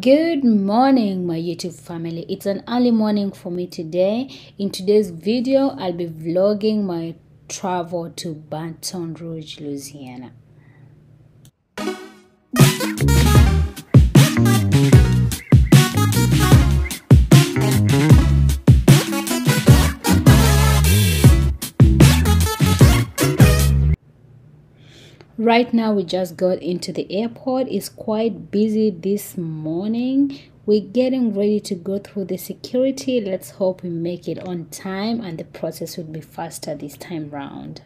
Good morning, my YouTube family. It's an early morning for me today. In today's video, I'll be vlogging my travel to Baton Rouge, Louisiana. Right now, we just got into the airport. It's quite busy this morning. We're getting ready to go through the security. Let's hope we make it on time and the process will be faster this time round.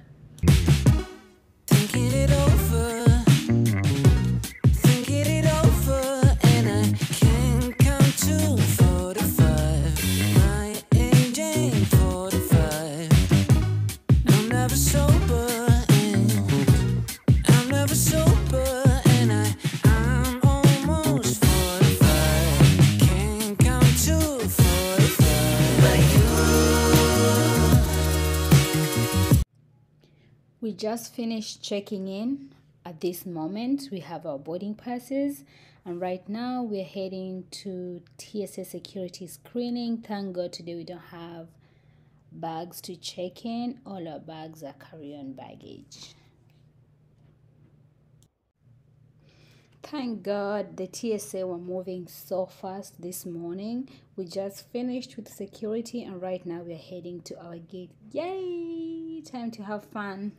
Just finished checking in. At this moment, we have our boarding passes, and right now we're heading to TSA security screening. Thank God today we don't have bags to check in, all our bags are carry on baggage. Thank God the TSA were moving so fast this morning. We just finished with security, and right now we're heading to our gate. Yay! Time to have fun.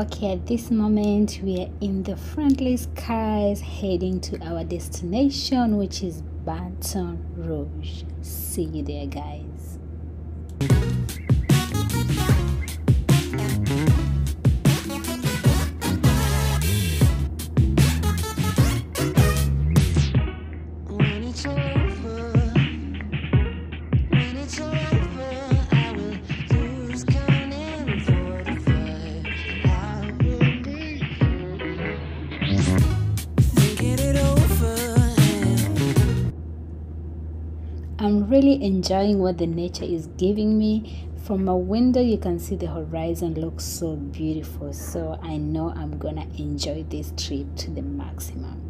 Okay, at this moment, we are in the friendly skies heading to our destination, which is Baton Rouge. See you there, guys. Really enjoying what the nature is giving me. From my window, you can see the horizon looks so beautiful. So I know I'm gonna enjoy this trip to the maximum.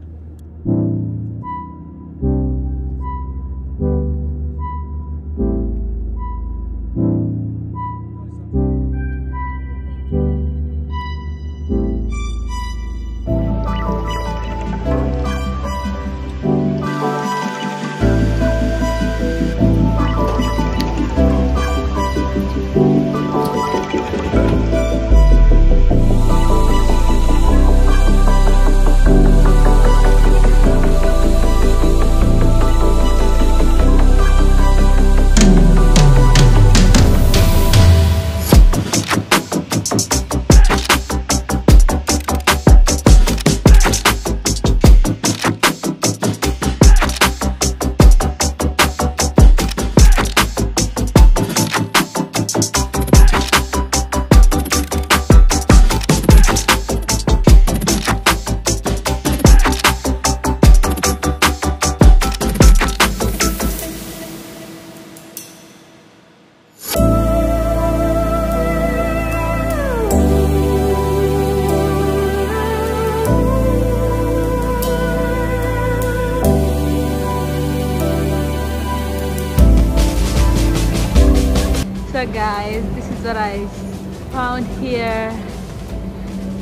Here.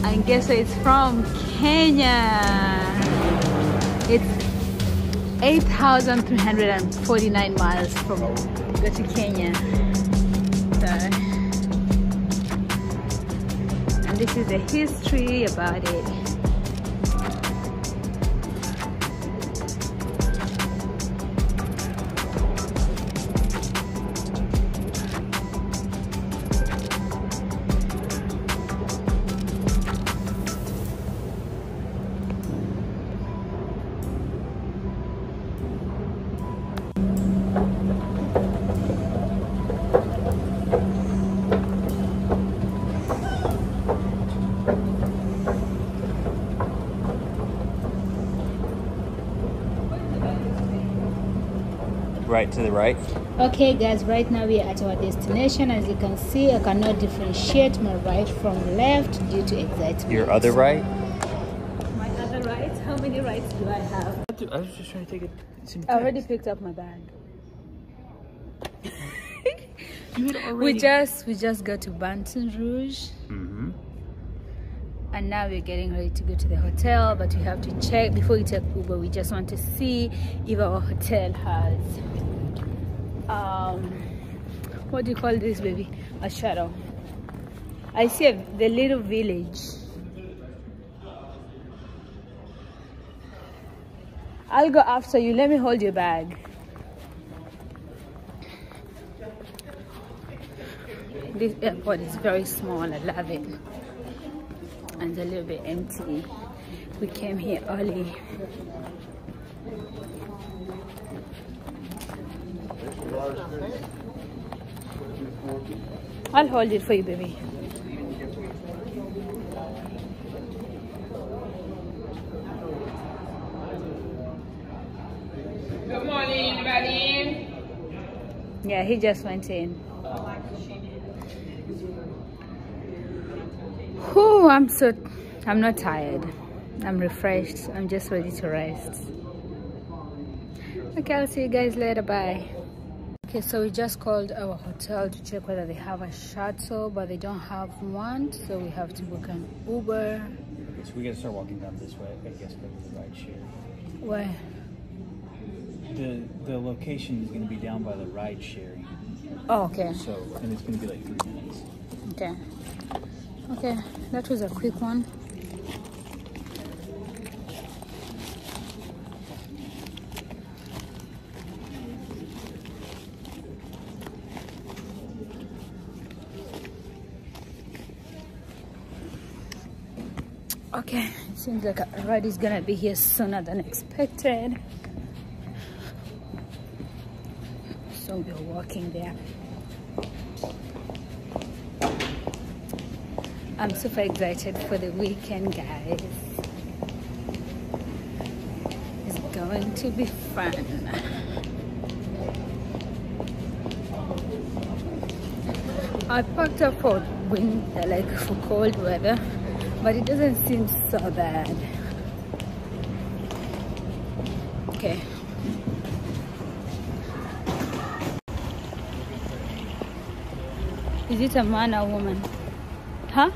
And guess it's from? Kenya. It's 8,349 miles from go to Kenya. So, and this is the history about it. Right to the right. Okay, guys, right now we are at our destination. As you can see, I cannot differentiate my right from left due to excitement. Your other right. My other right? How many rights do I have? I was just trying to take it. I already picked up my bag. You had We just we just got to Baton Rouge hmm and now we're getting ready to go to the hotel but we have to check before we take Uber. We just want to see if our hotel has um what do you call this baby? A shadow I see a, the little village. I'll go after you. Let me hold your bag. This airport is very small. I love it and a little bit empty. We came here early. I'll hold it for you, baby. Good morning, in? Yeah, he just went in. Oh, Whew, I'm so, I'm not tired. I'm refreshed. I'm just ready to rest. Okay, I'll see you guys later. Bye. Okay, so we just called our hotel to check whether they have a shuttle, but they don't have one, so we have to book an Uber. So we gotta start walking down this way, I guess, go to the right share. Where? The the location is gonna be down by the ride sharing. Oh, okay. So and it's gonna be like three minutes. Okay. Okay, that was a quick one. Okay, it seems like a ride is gonna be here sooner than expected. So we're walking there. I'm super excited for the weekend, guys. It's going to be fun. I packed up for winter, like for cold weather, but it doesn't seem so bad. Okay. Is it a man or woman? Huh?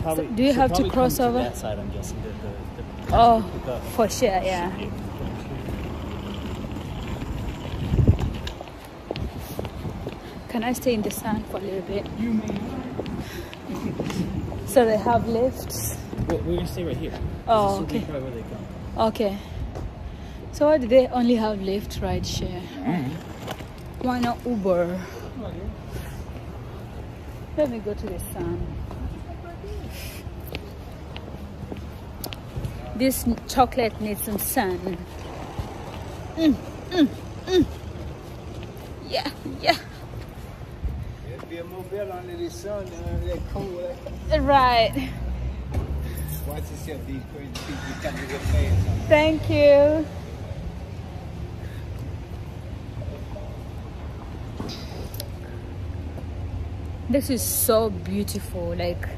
Probably, do you have to cross over? that side, I'm guessing. The, the, the, Oh, the- for sure, yeah. Can I stay in the sun for a little bit? You may. So they have Lyfts. We're, we're gonna stay right here. Oh, This will be okay. Where they come. Okay. So why do they only have Lyft right share? Mm-hmm. Why not Uber? Let me go to the sun. This chocolate needs some sun. Mm, mm, mm. Yeah, yeah. Be a mobile under the sun, that cold. Right. Watch yourself, these crazy people coming to get mad. Thank you. This is so beautiful. Like,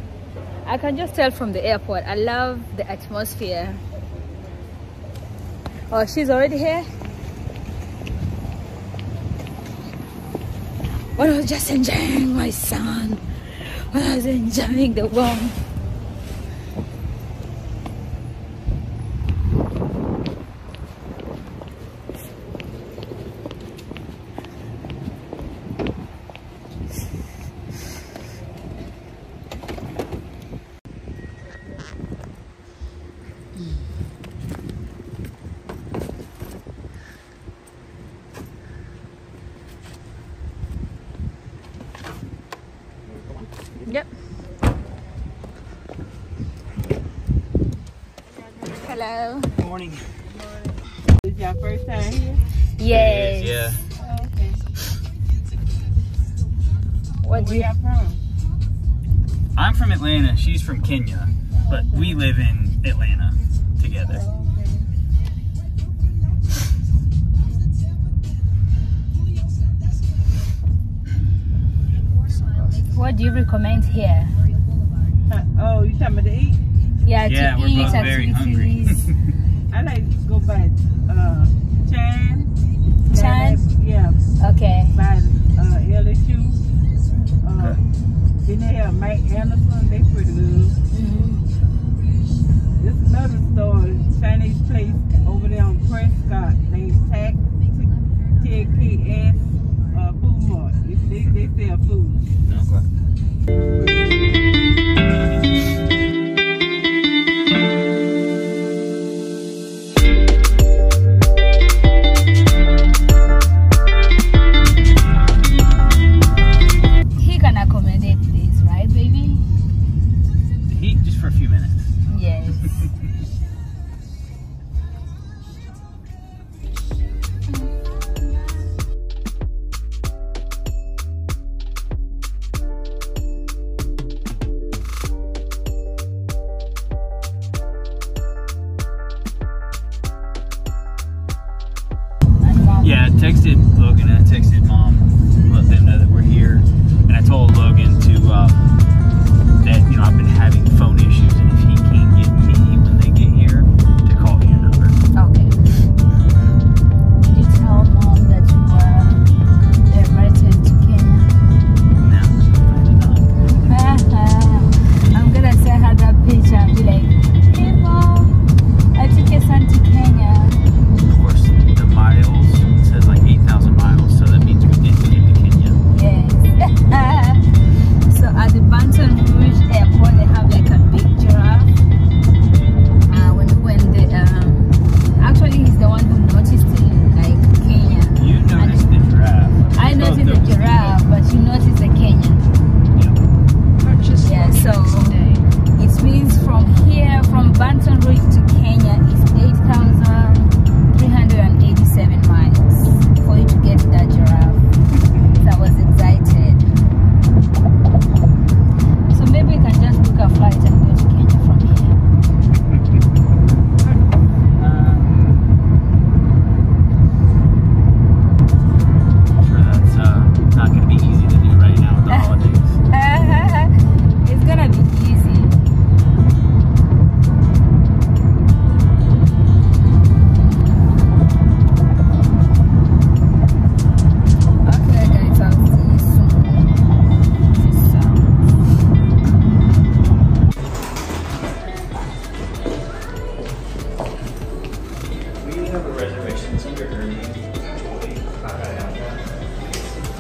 I can just tell from the airport. I love the atmosphere. Oh, she's already here? But I was just enjoying my sun. I was enjoying the warmth. Yep. Hello. Good morning. Is your first time here? Yes. Yeah. Okay. What do Where you y'all from? I'm from Atlanta. She's from Kenya, but we live in Atlanta together. What do you recommend here? Uh, oh, you talking about to eat? Yeah, Yeah, to we're eat both very hungry. I like to go by uh, Chan. Chan? Yeah, okay. by uh, LSU. Uh, Okay. Then they have Mike Anderson. They pretty good. Mhm. There's another store, Chinese place over there on Prescott. Named Tac TKS uh, Food Mart. They, they sell food. Okay.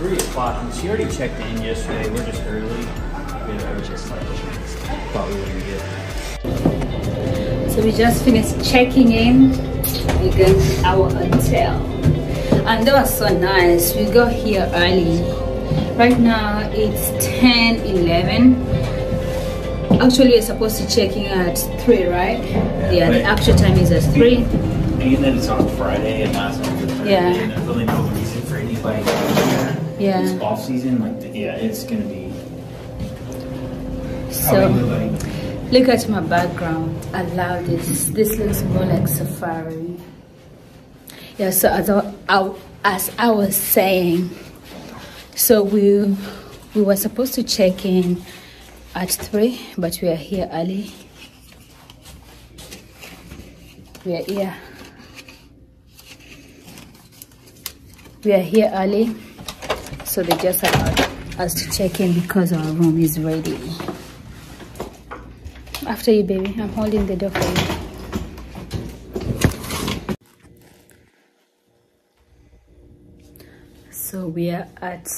3 o'clock, and she already checked in yesterday. We're just early. We just like, thought we wouldn't get So we just finished checking in. We got our hotel. And that was so nice. We got here early. Right now it's 10, 11. Actually, we're supposed to check in at 3, right? Yeah, yeah the actual time is at 3 being that it's on Friday and last on yeah. there's really no reason for anybody to be here. Yeah. It's off season, like yeah, it's gonna be So look at my background. I love this. This looks more like safari. Yeah. So as I, I- as I was saying, so we we were supposed to check in at three, but we are here early. We are here. We are here early, so they just allowed us to check in because our room is ready. After you, baby. I'm holding the door for you. So we are at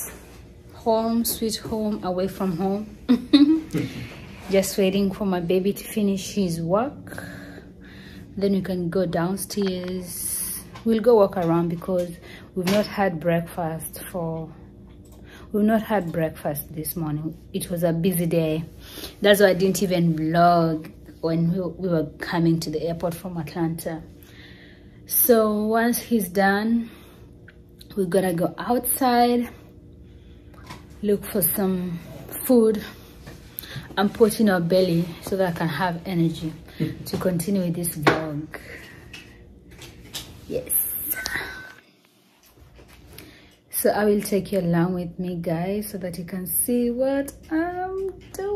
home, sweet home, away from home. Just waiting for my baby to finish his work. Then we can go downstairs. We'll go walk around because we've not had breakfast for We've not had breakfast this morning. It was a busy day. That's why I didn't even vlog when we, we were coming to the airport from Atlanta. So once he's done, we're gonna go outside, look for some food and put in our belly so that I can have energy. to continue with this vlog. Yes. So I will take you along with me guys so that you can see what I'm doing.